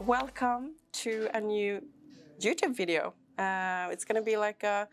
welcome to a new YouTube video. Uh, it's gonna be like a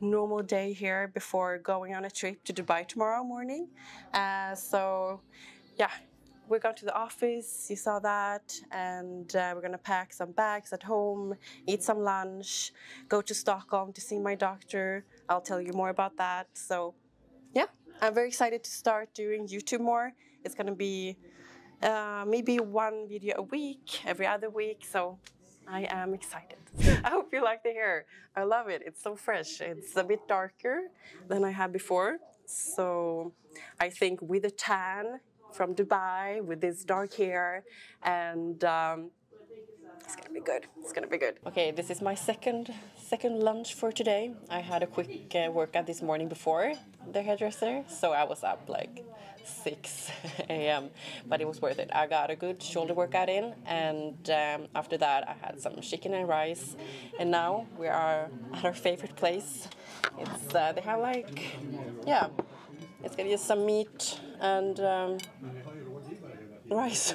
normal day here before going on a trip to Dubai tomorrow morning. Uh, so, yeah, we're going to the office, you saw that, and uh, we're gonna pack some bags at home, eat some lunch, go to Stockholm to see my doctor. I'll tell you more about that. So, yeah, I'm very excited to start doing YouTube more. It's gonna be uh, maybe one video a week, every other week. So I am excited. I hope you like the hair. I love it. It's so fresh. It's a bit darker than I had before. So I think with a tan from Dubai, with this dark hair, and um, it's gonna be good. It's gonna be good. Okay, this is my second second lunch for today. I had a quick uh, workout this morning before the hairdresser, so I was up like 6 a.m. But it was worth it. I got a good shoulder workout in, and um, after that, I had some chicken and rice. And now we are at our favorite place. It's uh, they have like, yeah, it's gonna be some meat and um, rice.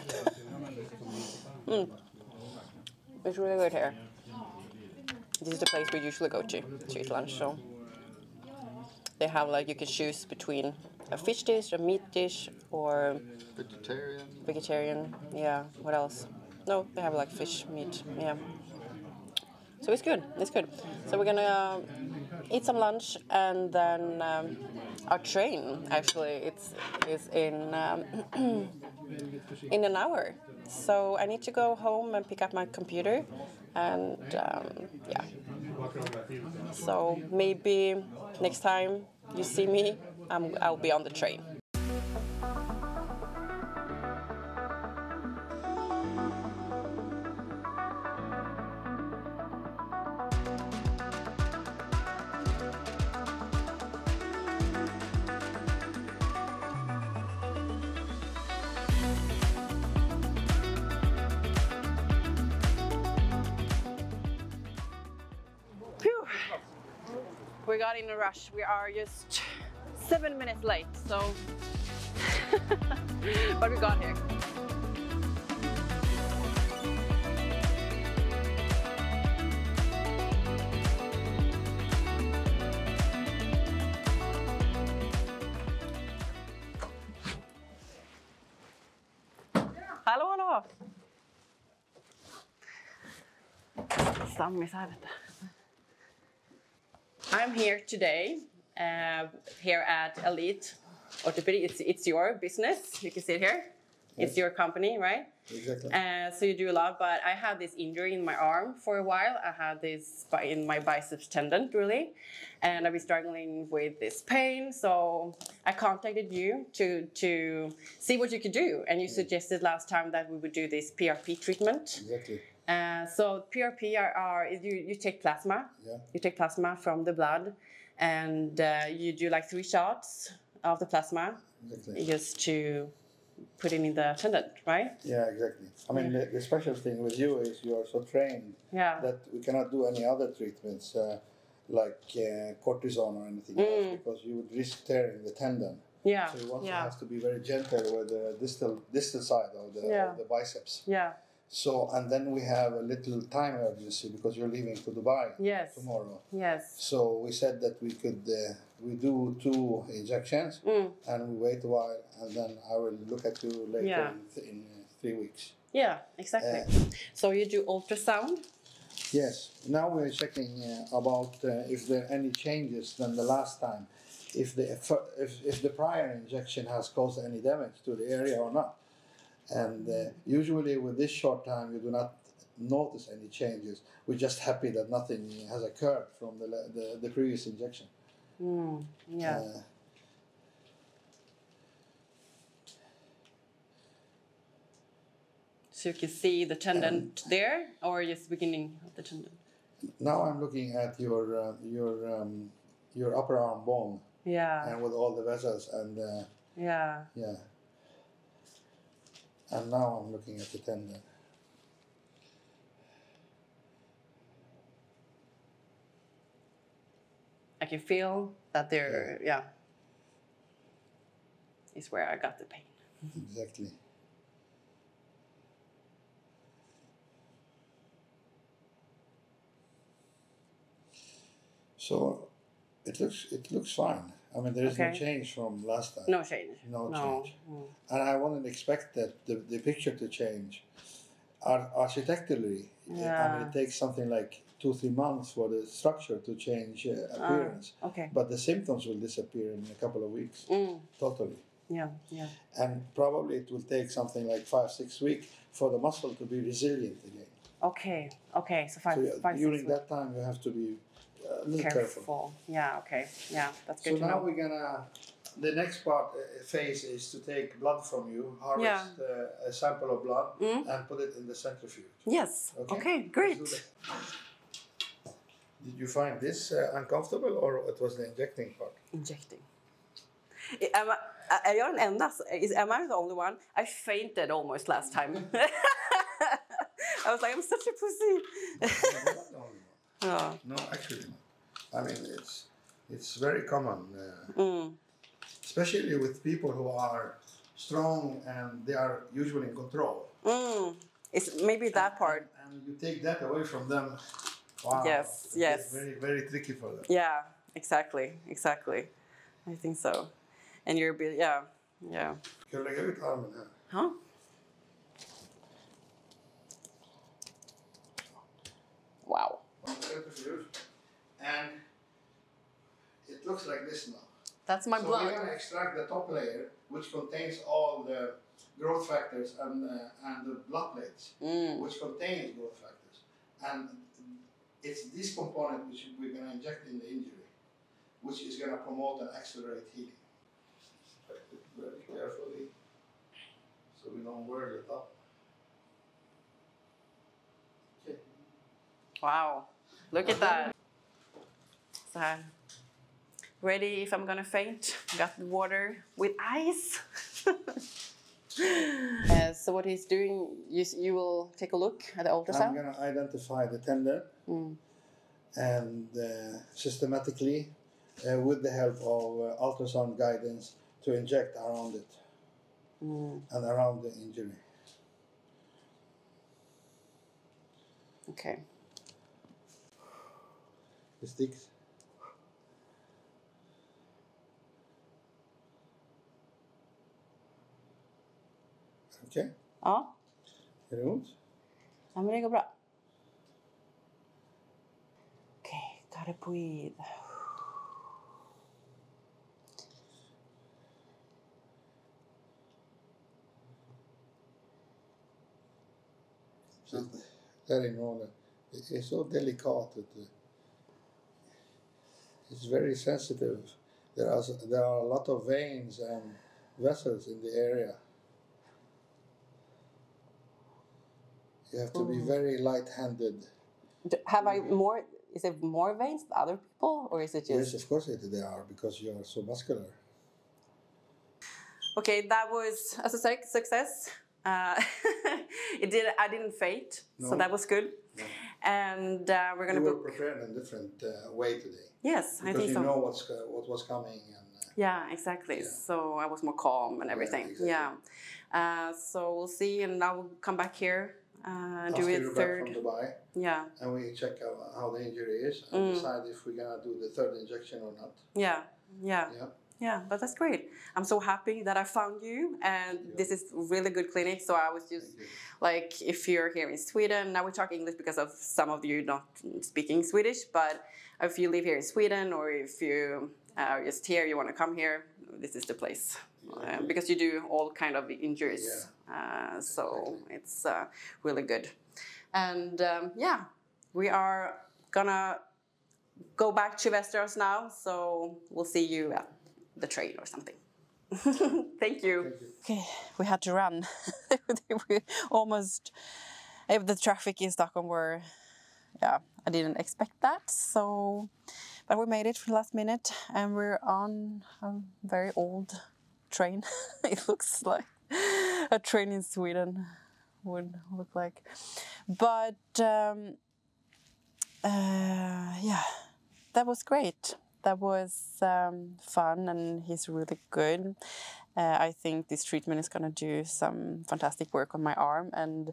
mm. It's really good here. This is the place we usually go to to eat lunch. So they have like you can choose between a fish dish, a meat dish, or Vegetarian. vegetarian. Yeah. What else? No, they have like fish, meat. Yeah. So it's good. It's good. So we're gonna uh, eat some lunch and then um, our train actually it's is in um, in an hour. So I need to go home and pick up my computer and um, yeah. So maybe next time you see me, I'm, I'll be on the train. We got in a rush. We are just seven minutes late, so. but we got here. Hallå, hallå! Stammis här. I'm here today, uh, here at Elite Orthopedic. It's, it's your business. You can see it here. It's your company, right? Exactly. Uh, so you do a lot, but I had this injury in my arm for a while. I had this in my biceps tendon, really, and I've been struggling with this pain. So I contacted you to to see what you could do, and you suggested last time that we would do this PRP treatment. exactly. Uh, so PRP are, are you, you take plasma. Yeah. You take plasma from the blood, and uh, you do like three shots of the plasma Exactly. just to put it in the tendon, right? Yeah, exactly. I mean, the, the special thing with you is you are so trained Yeah. that we cannot do any other treatments uh, like uh, cortisone or anything Mm. else because you would risk tearing the tendon. yeah. So you also yeah. have to be very gentle with the distal distal side of the, Yeah. of the biceps. Yeah. So and then we have a little time urgency because you're leaving to Dubai Yes. tomorrow. Yes. So we said that we could uh, we do two injections Mm. and we wait a while and then I will look at you later Yeah. in, th- in uh, three weeks. Yeah. Exactly. Uh, so you do ultrasound. Yes. Now we're checking uh, about uh, if there are any changes than the last time, if the if, if the prior injection has caused any damage to the area or not. And uh, usually with this short time, you do not notice any changes. We're just happy that nothing has occurred from the the, the previous injection. Mm. Yeah. Uh, so you can see the tendon there, or just beginning of the tendon. now I'm looking at your uh, your um, your upper arm bone Yeah. and with all the vessels and uh, Yeah. yeah. And now I'm looking at the tendon. I can feel that there, yeah. yeah, is where I got the pain. Exactly. So it looks it looks fine. I mean, there is no change from last time. No change. No No. change. Mm. And I wouldn't expect that the, the picture to change. Ar- architecturally, I mean, it takes something like two, three months for the structure to change uh, appearance. Okay. But the symptoms will disappear in a couple of weeks, Mm. totally. Yeah. Yeah. And probably it will take something like five, six weeks for the muscle to be resilient again. Okay. Okay. So five. So uh, five during that time, you have to be uh, a little careful. careful. Yeah. Okay. Yeah. That's So good to now know. we're gonna. The next part uh, phase is to take blood from you, harvest uh, a sample of blood, Mm. and put it in the centrifuge. Yes. Okay. Okay. Great. Did you find this uh, uncomfortable, or it was the injecting part? Injecting. Am I, är jag den enda? Is, am I the only one? I fainted almost last time. I was like, I'm such a pussy. No, not the only one. yeah. No, actually not. I mean, it's it's very common, uh, Mm. especially with people who are strong and they are usually in control. Mm. It's maybe that part. And you take that away from them. Wow. Yes, yes. Very, very tricky for them. Yeah, exactly, exactly. I think so. And you're, be- yeah, yeah. Ska du lägga ut armen? Huh? Wow. Centrifuge. And it looks like this now. That's my so blood. we're going to extract the top layer, which contains all the growth factors and, uh, and the blood plates, Mm. which contains growth factors. And it's this component which we're going to inject in the injury, which is going to promote and accelerate healing. Very carefully, so we don't wear the top. Okay. Wow. Look at that. Här. Ready if I'm gonna faint. Got the water with ice. Uh, so what he's doing, you, you will take a look at the ultrasound? I'm to identify the tendon Mm. and uh, systematically, uh, with the help of uh, ultrasound guidance, to inject around it Mm. and around the injury. Okay. The sticks. Okej, Ja, är det ont? ja men det går bra. Okej, gotta breathe. Så där innehåller, det är så delikat. It's very sensitive. There are, there are a lot of veins and vessels in the area. You have to be very light-handed. Have I more, is it more veins than other people or is it just? Yes, of course it, they are because you are so muscular. Okay, that was a suc- success. Uh, it did. I didn't faint, so that was good. No. And uh, we're gonna You were book. prepared in a different uh, way today Yes, I because think you so. know what's what was coming and uh, Yeah, exactly. Yeah. So I was more calm and everything. exactly. Yeah. Uh, so we'll see, and I will come back here. Uh, do it third. back from Dubai Yeah, and we check out how the injury is and Mm. decide if we're gonna do the third injection or not. yeah, yeah, Yeah. yeah. But that's great. I'm so happy that I found you, and this is really good clinic. So I was just like if you're here in Sweden, now we talk English because of some of you not speaking Swedish, but if you live here in Sweden or if you are just here, you want to come here, this is the place. Uh, because you do all kind of injuries, uh, so Exactly. it's uh, really good. And um, yeah, we are gonna go back to Västerås now, so we'll see you at the train or something. Thank you. Thank you. Okay, we had to run. we almost, if the traffic in Stockholm were, yeah, I didn't expect that. So, but we made it for the last minute, and we're on a very old train. it looks like a train in Sweden would look like, but um, uh, yeah, that was great. That was um, fun, and he's really good. Uh, I think this treatment is going to do some fantastic work on my arm, and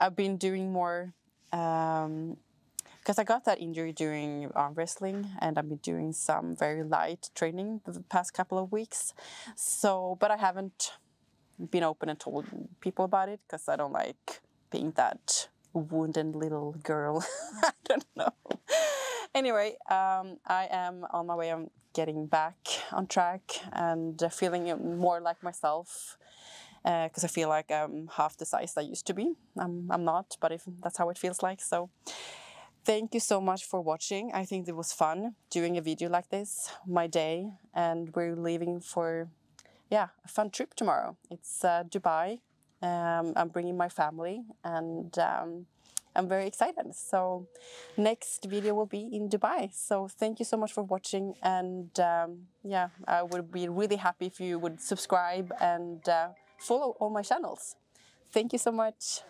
I've been doing more um, because I got that injury during arm wrestling and I've been doing some very light training the past couple of weeks. So, but I haven't been open and told people about it because I don't like being that wounded little girl. I don't know. Anyway, um, I am on my way. I'm getting back on track and feeling more like myself because uh, I feel like I'm half the size I used to be. I'm, I'm not, but if that's how it feels like. So thank you so much for watching. I think it was fun doing a video like this, my day, and we're leaving for yeah a fun trip tomorrow. It's uh, Dubai. Um, I'm bringing my family and. Um, I'm very excited. So next video will be in Dubai. So thank you so much for watching. And um, yeah, I would be really happy if you would subscribe and uh, follow all my channels. Thank you so much.